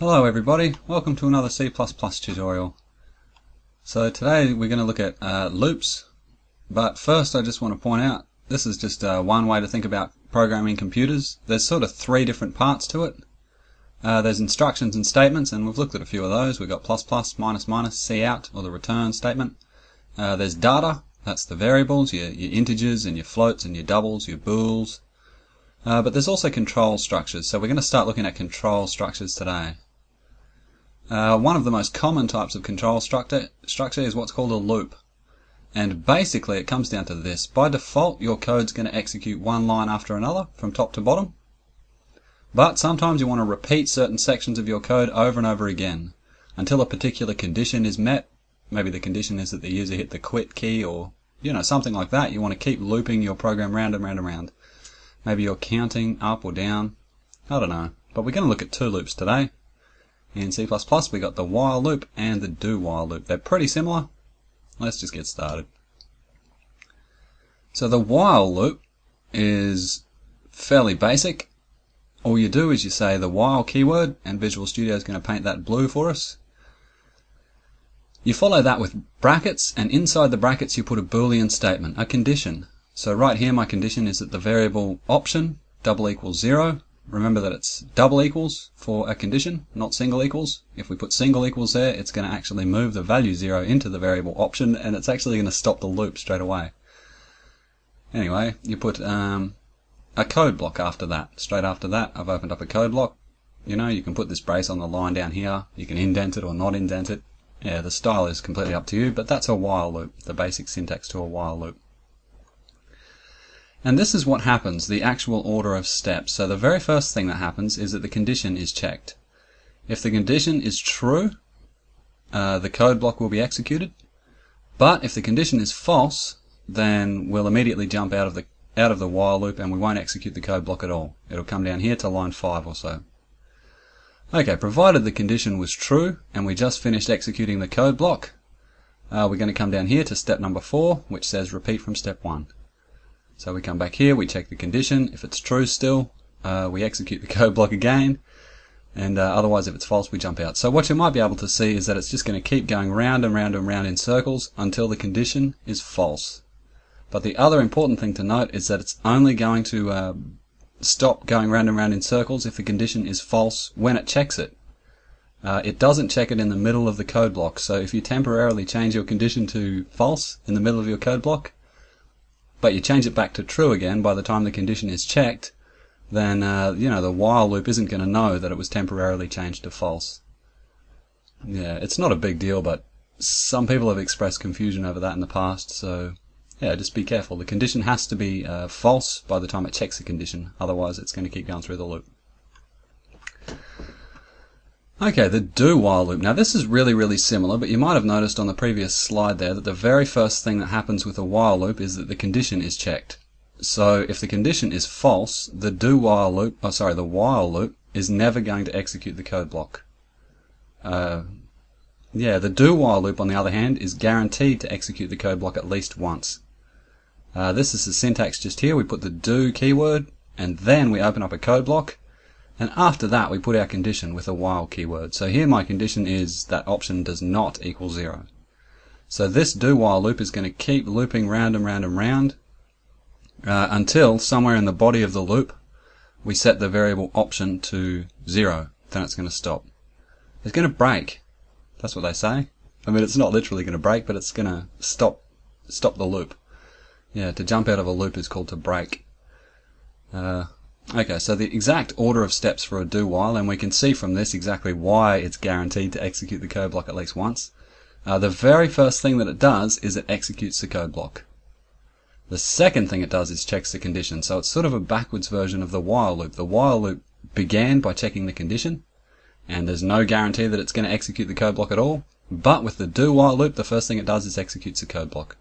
Hello everybody, welcome to another C++ tutorial. So today we're going to look at uh, loops, but first I just want to point out this is just uh, one way to think about programming computers. There's sort of three different parts to it. Uh, there's instructions and statements, and we've looked at a few of those. We've got plus plus, minus minus, cout, or the return statement. Uh, there's data, that's the variables, your, your integers and your floats and your doubles, your bools, uh, but there's also control structures, so we're going to start looking at control structures today. Uh, one of the most common types of control structure, structure is what's called a loop. And basically it comes down to this. By default, your code's going to execute one line after another from top to bottom. But sometimes you want to repeat certain sections of your code over and over again until a particular condition is met. Maybe the condition is that the user hit the quit key or, you know, something like that. You want to keep looping your program round and round and round. Maybe you're counting up or down. I don't know. But we're going to look at two loops today. In C++, we got the while loop and the do while loop. They're pretty similar. Let's just get started. So the while loop is fairly basic. All you do is you say the while keyword, and Visual Studio is going to paint that blue for us. You follow that with brackets, and inside the brackets you put a boolean statement, a condition. So right here my condition is that the variable option double equals zero. Remember that it's double equals for a condition, not single equals. If we put single equals there, it's going to actually move the value zero into the variable option, and it's actually going to stop the loop straight away. Anyway, you put um, a code block after that. Straight after that, I've opened up a code block. You know, you can put this brace on the line down here. You can indent it or not indent it. Yeah, the style is completely up to you, but that's a while loop, the basic syntax to a while loop. And this is what happens, the actual order of steps. So the very first thing that happens is that the condition is checked. If the condition is true, uh, the code block will be executed. But if the condition is false, then we'll immediately jump out of the out of the while loop and we won't execute the code block at all. It'll come down here to line 5 or so. Okay, provided the condition was true and we just finished executing the code block, uh, we're going to come down here to step number 4, which says repeat from step 1. So we come back here, we check the condition. If it's true still, uh, we execute the code block again. And uh, otherwise, if it's false, we jump out. So what you might be able to see is that it's just going to keep going round and round and round in circles until the condition is false. But the other important thing to note is that it's only going to uh, stop going round and round in circles if the condition is false when it checks it. Uh, it doesn't check it in the middle of the code block. So if you temporarily change your condition to false in the middle of your code block, but you change it back to true again by the time the condition is checked, then uh, you know the while loop isn't going to know that it was temporarily changed to false. Yeah, it's not a big deal, but some people have expressed confusion over that in the past, so yeah, just be careful. The condition has to be uh, false by the time it checks the condition, otherwise it's going to keep going through the loop. Okay, the do while loop. Now this is really, really similar, but you might have noticed on the previous slide there that the very first thing that happens with a while loop is that the condition is checked. So if the condition is false, the do while loop, oh sorry, the while loop is never going to execute the code block. Uh, yeah, the do while loop on the other hand is guaranteed to execute the code block at least once. Uh, this is the syntax just here. We put the do keyword and then we open up a code block and after that, we put our condition with a while keyword. So here my condition is that option does not equal zero. So this do while loop is going to keep looping round and round and round uh, until somewhere in the body of the loop we set the variable option to zero. Then it's going to stop. It's going to break. That's what they say. I mean, it's not literally going to break, but it's going to stop stop the loop. Yeah, to jump out of a loop is called to break. Uh, Okay, so the exact order of steps for a do while, and we can see from this exactly why it's guaranteed to execute the code block at least once. Uh, the very first thing that it does is it executes the code block. The second thing it does is checks the condition, so it's sort of a backwards version of the while loop. The while loop began by checking the condition, and there's no guarantee that it's going to execute the code block at all. But with the do while loop, the first thing it does is executes the code block.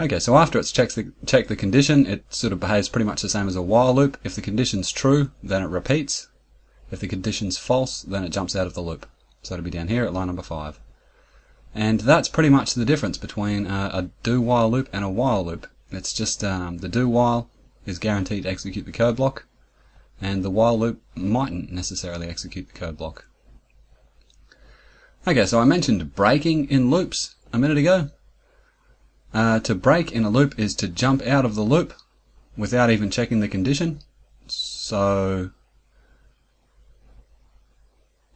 Okay, so after it's checked the, checked the condition, it sort of behaves pretty much the same as a while loop. If the condition's true, then it repeats. If the condition's false, then it jumps out of the loop. So it'll be down here at line number 5. And that's pretty much the difference between uh, a do while loop and a while loop. It's just um, the do while is guaranteed to execute the code block, and the while loop mightn't necessarily execute the code block. Okay, so I mentioned breaking in loops a minute ago. Uh, to break in a loop is to jump out of the loop without even checking the condition. So,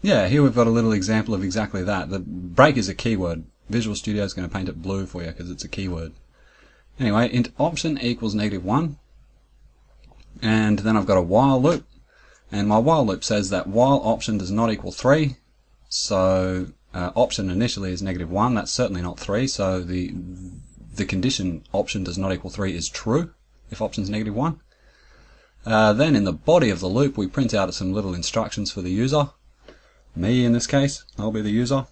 yeah, here we've got a little example of exactly that. The break is a keyword. Visual Studio is going to paint it blue for you because it's a keyword. Anyway, int option equals negative 1. And then I've got a while loop. And my while loop says that while option does not equal 3, so uh, option initially is negative 1, that's certainly not 3, so the the condition option does not equal 3 is true if option is negative 1. Uh, then in the body of the loop we print out some little instructions for the user. Me in this case, I'll be the user.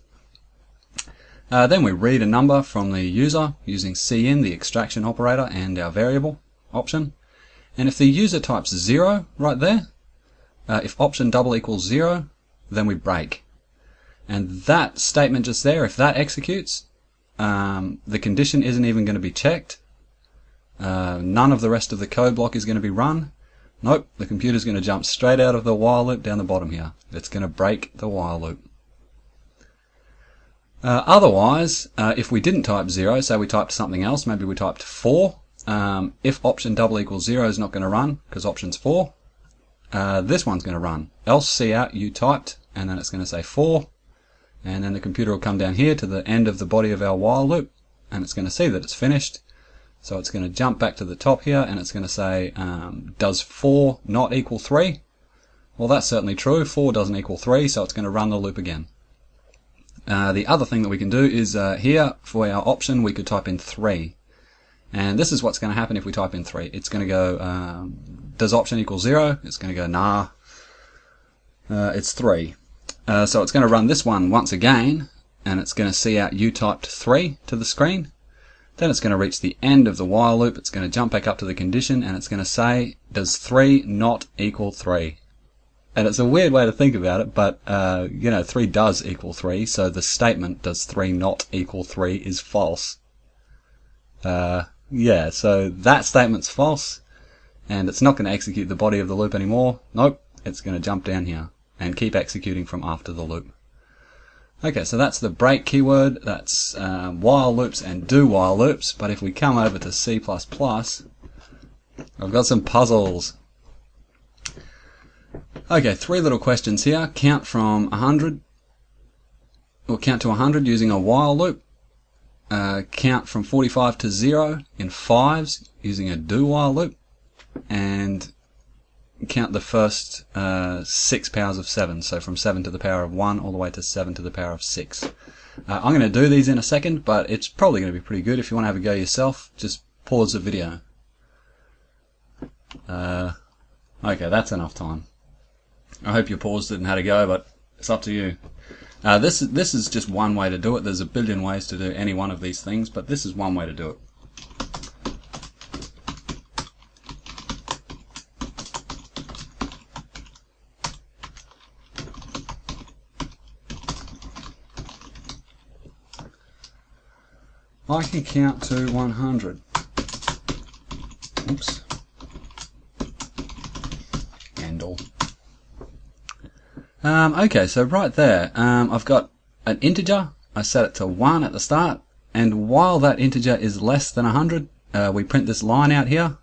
Uh, then we read a number from the user using cin, the extraction operator, and our variable option. And if the user types 0 right there, uh, if option double equals 0, then we break. And that statement just there, if that executes, um, the condition isn't even going to be checked. Uh, none of the rest of the code block is going to be run. Nope, the computer's going to jump straight out of the while loop down the bottom here. It's going to break the while loop. Uh, otherwise, uh, if we didn't type 0, say we typed something else, maybe we typed 4, um, if option double equals 0 is not going to run, because option's 4, uh, this one's going to run. Else cout you typed, and then it's going to say 4, and then the computer will come down here to the end of the body of our while loop and it's going to see that it's finished. So it's going to jump back to the top here and it's going to say um, does 4 not equal 3 well that's certainly true. 4 doesn't equal 3 so it's going to run the loop again. Uh, the other thing that we can do is uh, here for our option we could type in 3 and this is what's going to happen if we type in 3 it's going to go um, does option equal 0 it's going to go nah. Uh, it's 3 uh, so it's going to run this one once again, and it's going to cout you typed 3 to the screen. Then it's going to reach the end of the while loop, it's going to jump back up to the condition, and it's going to say, does 3 not equal 3? And it's a weird way to think about it, but, uh, you know, 3 does equal 3, so the statement, does 3 not equal 3, is false. Uh, yeah, so that statement's false, and it's not going to execute the body of the loop anymore. Nope, it's going to jump down here and keep executing from after the loop. Okay, so that's the break keyword, that's um, while loops and do while loops, but if we come over to C++, I've got some puzzles. Okay, three little questions here. Count from 100, or count to 100 using a while loop. Uh, count from 45 to 0 in fives using a do while loop. And count the first uh, six powers of 7, so from 7 to the power of 1 all the way to 7 to the power of 6. Uh, I'm going to do these in a second, but it's probably going to be pretty good. If you want to have a go yourself, just pause the video. Uh, okay, that's enough time. I hope you paused it and had a go, but it's up to you. Uh, this, this is just one way to do it. There's a billion ways to do any one of these things, but this is one way to do it. I can count to 100. Oops. Handle. Um, okay, so right there, um, I've got an integer. I set it to 1 at the start. And while that integer is less than 100, uh, we print this line out here.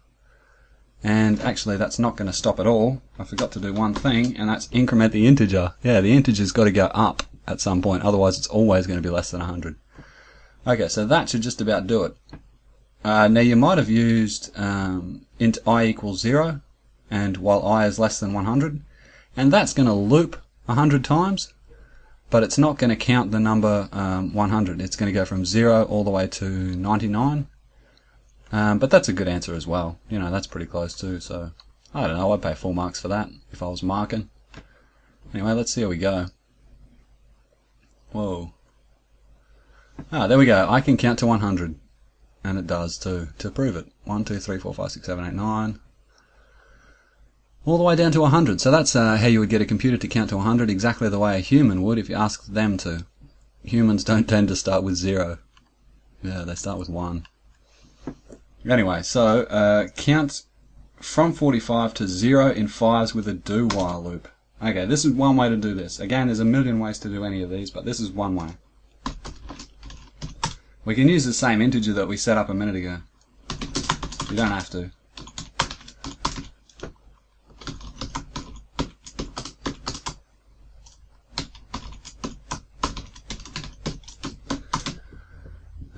And actually, that's not going to stop at all. I forgot to do one thing, and that's increment the integer. Yeah, the integer's got to go up at some point, otherwise it's always going to be less than 100. Okay, so that should just about do it. Uh, now you might have used um, int i equals 0 and while i is less than 100 and that's going to loop 100 times but it's not going to count the number um, 100 it's going to go from 0 all the way to 99 um, but that's a good answer as well. You know that's pretty close too so I don't know. I'd pay full marks for that if I was marking. Anyway let's see how we go. Whoa Ah, there we go. I can count to 100. And it does too, to prove it. 1, 2, 3, 4, 5, 6, 7, 8, 9. All the way down to 100. So that's uh, how you would get a computer to count to 100 exactly the way a human would if you asked them to. Humans don't tend to start with 0. Yeah, they start with 1. Anyway, so uh, count from 45 to 0 in 5s with a do while loop. Okay, this is one way to do this. Again, there's a million ways to do any of these, but this is one way. We can use the same integer that we set up a minute ago. You don't have to.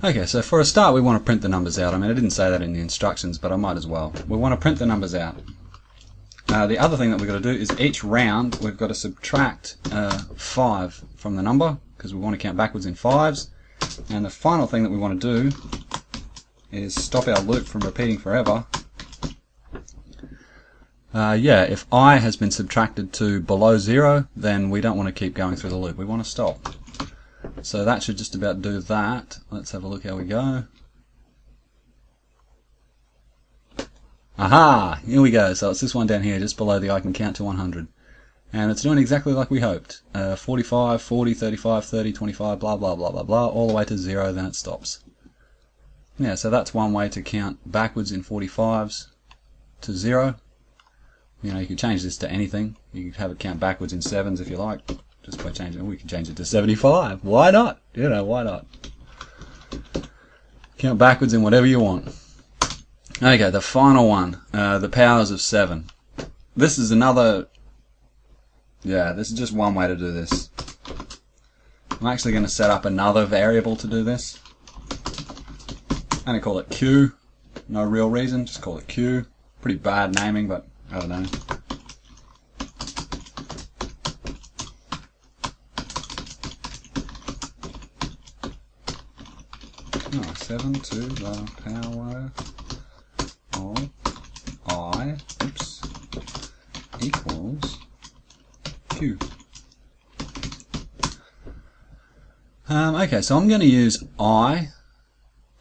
Okay, so for a start we want to print the numbers out. I mean, I didn't say that in the instructions, but I might as well. We want to print the numbers out. Uh, the other thing that we've got to do is each round we've got to subtract uh, 5 from the number because we want to count backwards in 5s. And the final thing that we want to do is stop our loop from repeating forever. Uh, yeah, if i has been subtracted to below 0, then we don't want to keep going through the loop. We want to stop. So that should just about do that. Let's have a look how we go. Aha! Here we go. So it's this one down here, just below the I can count to 100. And it's doing exactly like we hoped. Uh, 45, 40, 35, 30, 25, blah, blah, blah, blah, blah, all the way to 0, then it stops. Yeah, so that's one way to count backwards in 45s to 0. You know, you can change this to anything. You can have it count backwards in 7s if you like just by changing. We can change it to 75. Why not? You know, why not? Count backwards in whatever you want. Okay, the final one, uh, the powers of 7. This is another, yeah, this is just one way to do this. I'm actually going to set up another variable to do this. And I'm going to call it Q. No real reason, just call it Q. Pretty bad naming, but I don't know. Oh, 7 to the power of i oops, equals Um, okay, so I'm going to use i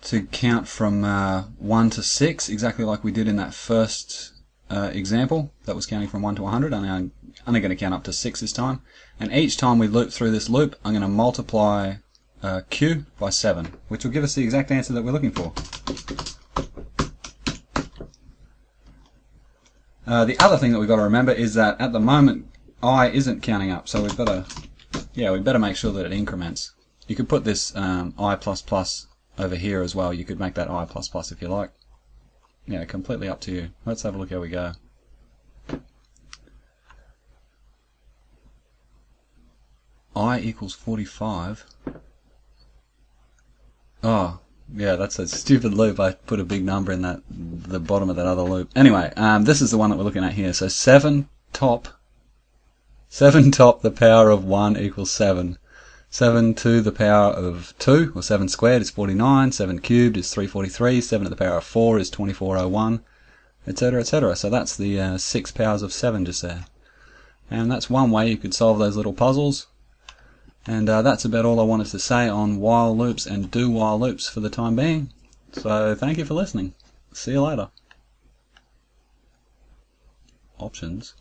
to count from uh, 1 to 6, exactly like we did in that first uh, example that was counting from 1 to 100. I'm only going to count up to 6 this time. And each time we loop through this loop, I'm going to multiply uh, q by 7, which will give us the exact answer that we're looking for. Uh, the other thing that we've got to remember is that at the moment i isn't counting up, so got to, yeah, we better make sure that it increments. You could put this um, i over here as well. You could make that i if you like. Yeah, completely up to you. Let's have a look how we go. i equals 45. Oh, yeah, that's a stupid loop. I put a big number in that the bottom of that other loop. Anyway, um, this is the one that we're looking at here. So 7 top, 7 top the power of 1 equals 7. 7 to the power of 2, or 7 squared is 49, 7 cubed is 343, 7 to the power of 4 is 2401, etc, etc. So that's the uh, 6 powers of 7 just there. And that's one way you could solve those little puzzles. And uh, that's about all I wanted to say on while loops and do while loops for the time being. So thank you for listening. See you later. Options.